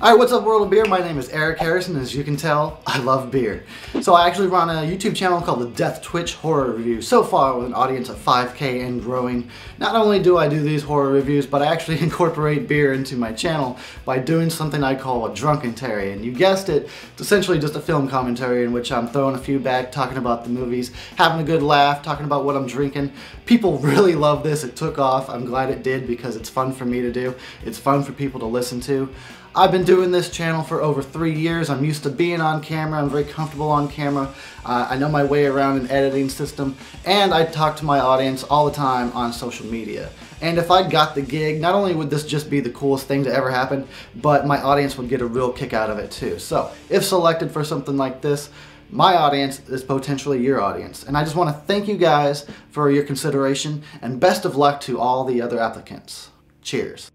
Alright, what's up world of beer? My name is Eric Harrison. As you can tell, I love beer. So I actually run a YouTube channel called the Death Twitch Horror Review. So far with an audience of 5k and growing. Not only do I do these horror reviews, but I actually incorporate beer into my channel by doing something I call a drunkentary. And you guessed it, it's essentially just a film commentary in which I'm throwing a few back, talking about the movies, having a good laugh, talking about what I'm drinking. People really love this. It took off. I'm glad it did because it's fun for me to do. It's fun for people to listen to. I've been doing this channel for over three years. I'm used to being on camera. I'm very comfortable on camera. Uh, I know my way around an editing system. And I talk to my audience all the time on social media. And if I got the gig, not only would this just be the coolest thing to ever happen, but my audience would get a real kick out of it too. So if selected for something like this, my audience is potentially your audience. And I just want to thank you guys for your consideration and best of luck to all the other applicants. Cheers.